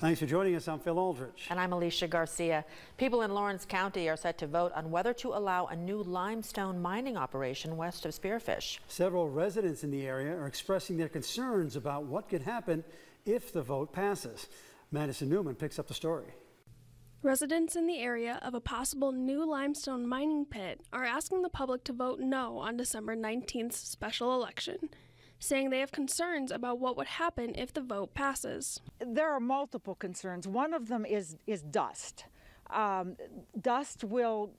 Thanks for joining us. I'm Phil Aldrich. And I'm Alicia Garcia. People in Lawrence County are set to vote on whether to allow a new limestone mining operation west of Spearfish. Several residents in the area are expressing their concerns about what could happen if the vote passes. Madison Newman picks up the story. Residents in the area of a possible new limestone mining pit are asking the public to vote no on December 19th's special election, saying they have concerns about what would happen if the vote passes. There are multiple concerns. One of them is, is dust. Um, dust will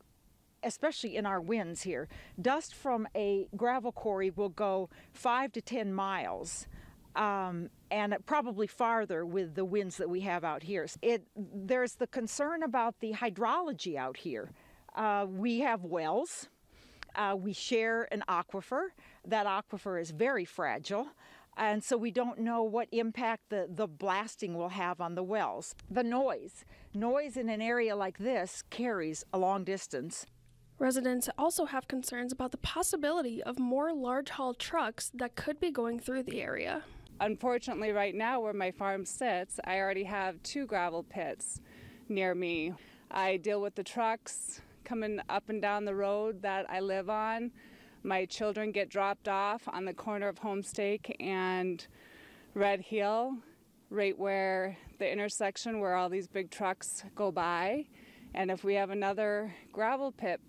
especially in our winds here, dust from a gravel quarry will go five to ten miles. Um, and probably farther with the winds that we have out here. It, there's the concern about the hydrology out here. Uh, we have wells. Uh, we share an aquifer. That aquifer is very fragile. And so we don't know what impact the, the blasting will have on the wells. The noise. Noise in an area like this carries a long distance. Residents also have concerns about the possibility of more large haul trucks that could be going through the area. Unfortunately, right now where my farm sits, I already have two gravel pits near me. I deal with the trucks coming up and down the road that I live on. My children get dropped off on the corner of Homestake and Red Hill, right where the intersection where all these big trucks go by. And if we have another gravel pit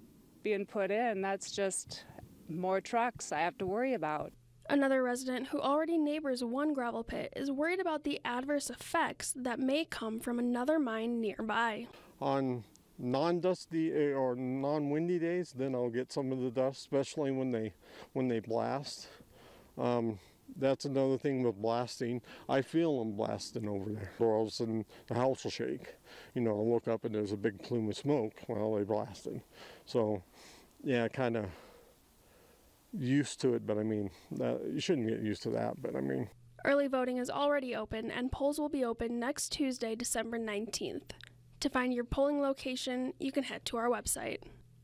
being put in, that's just more trucks I have to worry about. Another resident who already neighbors one gravel pit is worried about the adverse effects that may come from another mine nearby. On non-dusty eh, or non-windy days, then I'll get some of the dust, especially when they when they blast. Um, that's another thing with blasting. I feel them blasting over there. Or all of a sudden the house will shake. You know, I look up and there's a big plume of smoke. Well, they blasted. So, yeah, kind of used to it, but I mean, uh, you shouldn't get used to that, but I mean. Early voting is already open, and polls will be open next Tuesday, December 19th. To find your polling location, you can head to our website.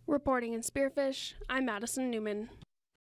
Reporting in Spearfish, I'm Madison Newman.